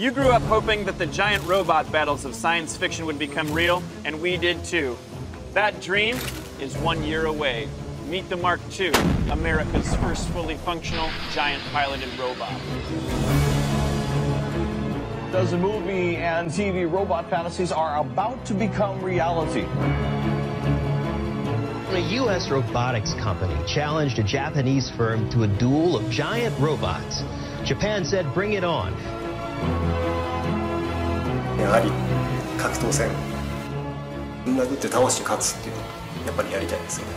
You grew up hoping that the giant robot battles of science fiction would become real, and we did too. That dream is one year away. Meet the Mark II, America's first fully functional giant piloted robot. Does the movie and TV robot fantasies are about to become reality. A U.S. robotics company challenged a Japanese firm to a duel of giant robots. Japan said, bring it on. やはり格闘戦殴って倒して勝つっていうのをやっぱりやりたいですよね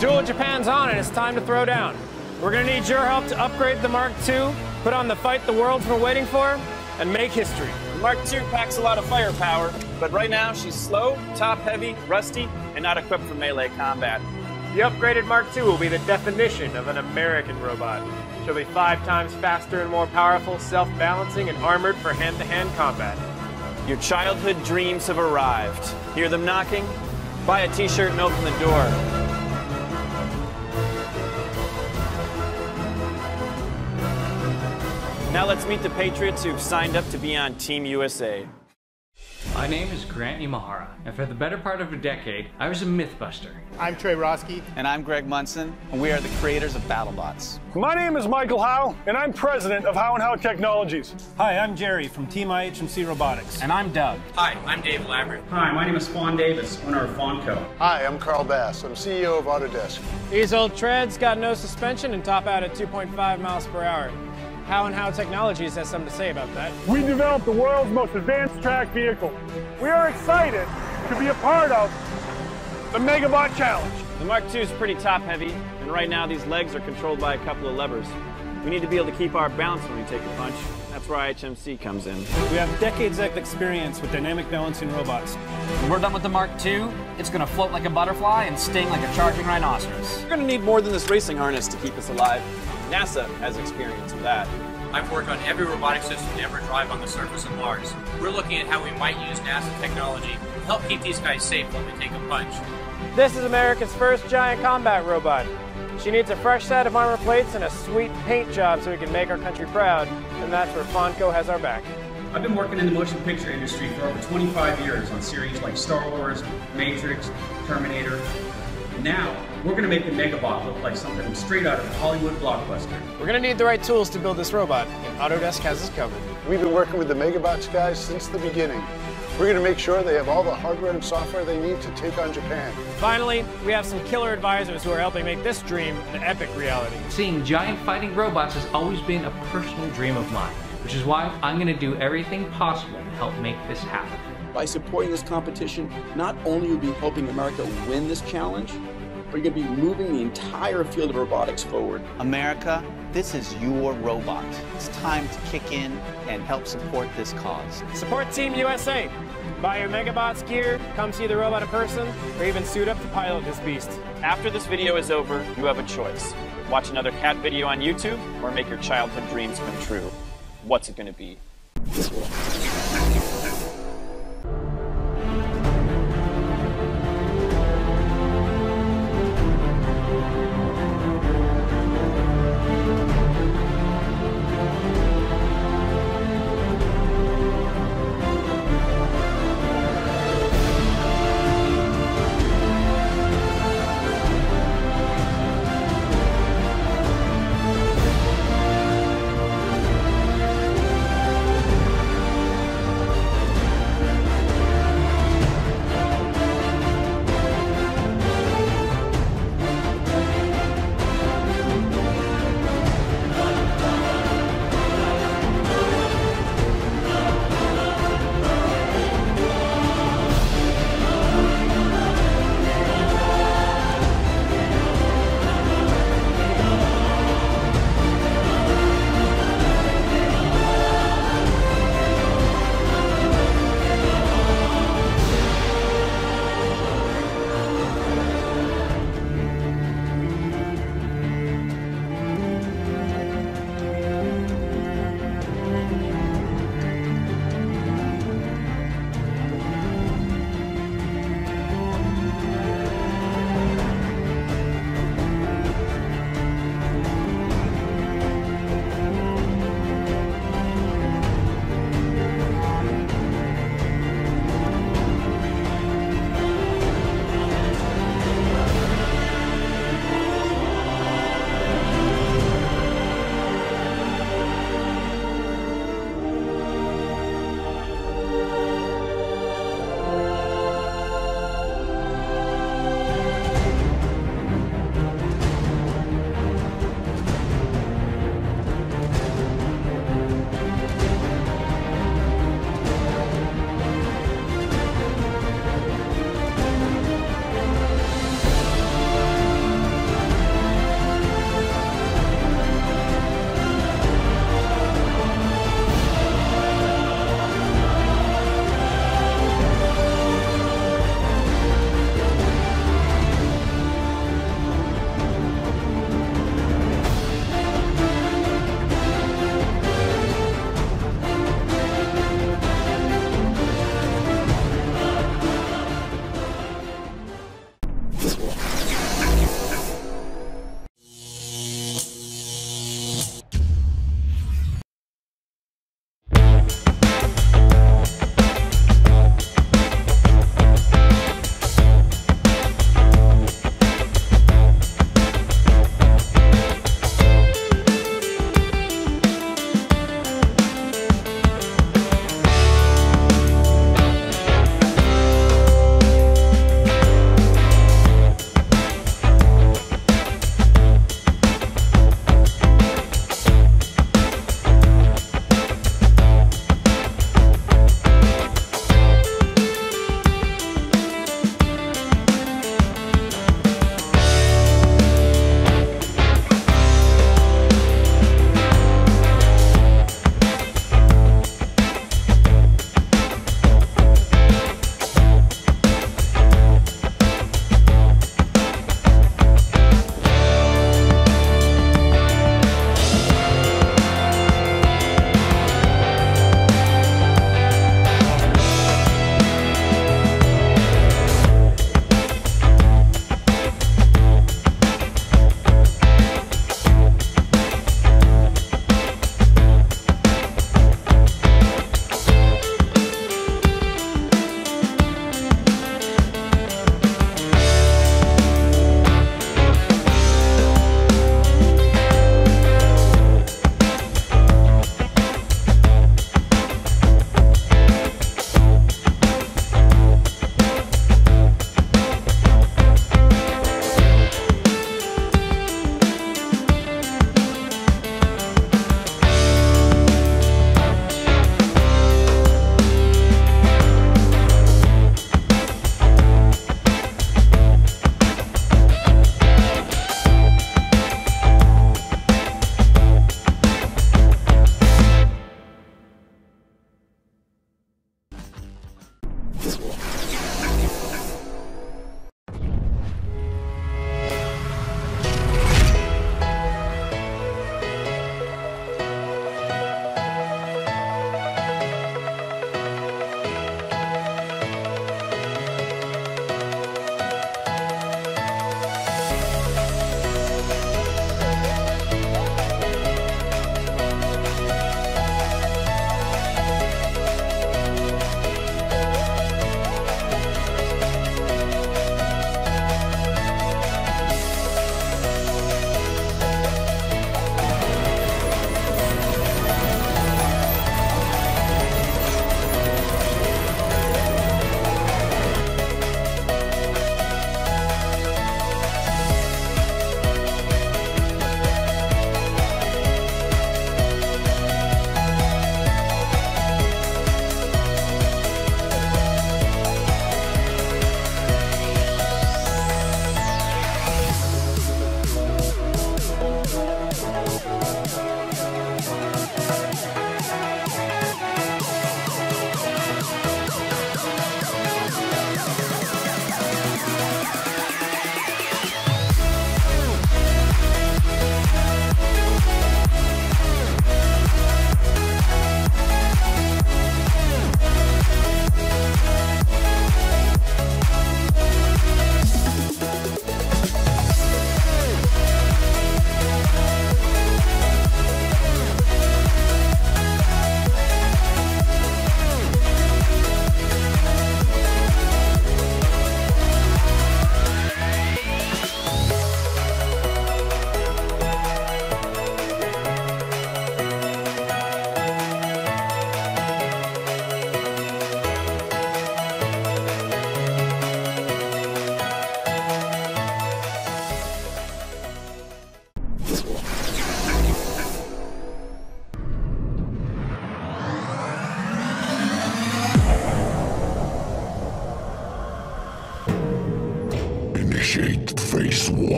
Duel Japan's on and it's time to throw down. We're gonna need your help to upgrade the Mark II, put on the fight the world's been waiting for, and make history. The Mark II packs a lot of firepower, but right now she's slow, top heavy, rusty, and not equipped for melee combat. The upgraded Mark II will be the definition of an American robot. She'll be five times faster and more powerful, self-balancing, and armored for hand-to-hand combat. Your childhood dreams have arrived. Hear them knocking? Buy a t-shirt and open the door. Now let's meet the Patriots who've signed up to be on Team USA. My name is Grant Imahara, and for the better part of a decade, I was a Mythbuster. I'm Trey Roski. And I'm Greg Munson, and we are the creators of BattleBots. My name is Michael Howe, and I'm president of Howe & Howe Technologies. Hi, I'm Jerry from Team IHMC Robotics. And I'm Doug. Hi, I'm Dave Labyrinth. Hi, my name is Fon Davis, owner of Fonco. Hi, I'm Carl Bass. I'm CEO of Autodesk. These old treads got no suspension and top out at 2.5 miles per hour. Howe & Howe Technologies has something to say about that. We developed the world's most advanced track vehicle. We are excited to be a part of the Megabot Challenge. The Mark II is pretty top heavy, and right now these legs are controlled by a couple of levers. We need to be able to keep our balance when we take a punch. That's where IHMC comes in. We have decades of experience with dynamic balancing robots. When we're done with the Mark II, it's going to float like a butterfly and sting like a charging rhinoceros. We're going to need more than this racing harness to keep us alive. NASA has experience with that. I've worked on every robotic system to ever drive on the surface of Mars. We're looking at how we might use NASA technology to help keep these guys safe when we take a punch. This is America's first giant combat robot. She needs a fresh set of armor plates and a sweet paint job so we can make our country proud, and that's where Fonco has our back. I've been working in the motion picture industry for over 25 years on series like Star Wars, Matrix, Terminator. Now, we're going to make the Megabot look like something straight out of a Hollywood blockbuster. We're going to need the right tools to build this robot, and Autodesk has us covered. We've been working with the Megabots guys since the beginning. We're going to make sure they have all the hardware and software they need to take on Japan. Finally, we have some killer advisors who are helping make this dream an epic reality. Seeing giant fighting robots has always been a personal dream of mine, which is why I'm going to do everything possible to help make this happen. By supporting this competition, not only will we be helping America win this challenge, but you're going to be moving the entire field of robotics forward. America, this is your robot. It's time to kick in and help support this cause. Support Team USA. Buy your Megabots gear, come see the robot in person, or even suit up to pilot this beast. After this video is over, you have a choice. Watch another cat video on YouTube, or make your childhood dreams come true. What's it going to be?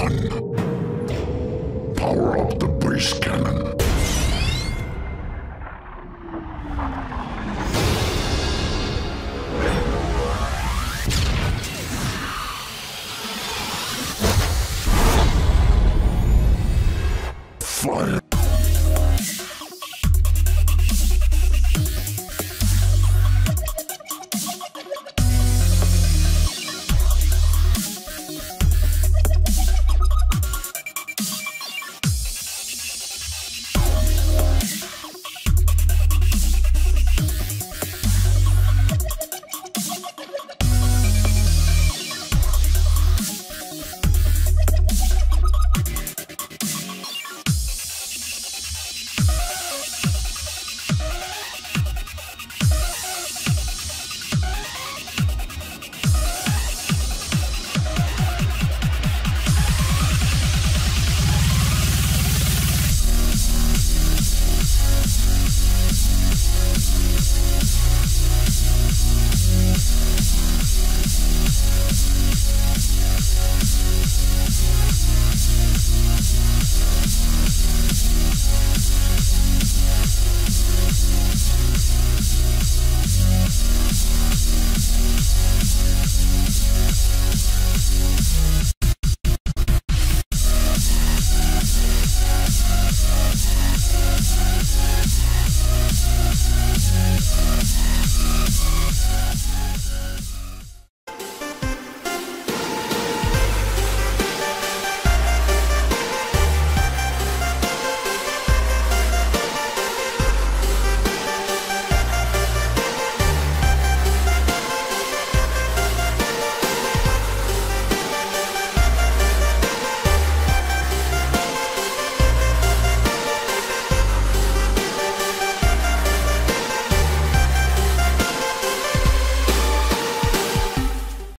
One.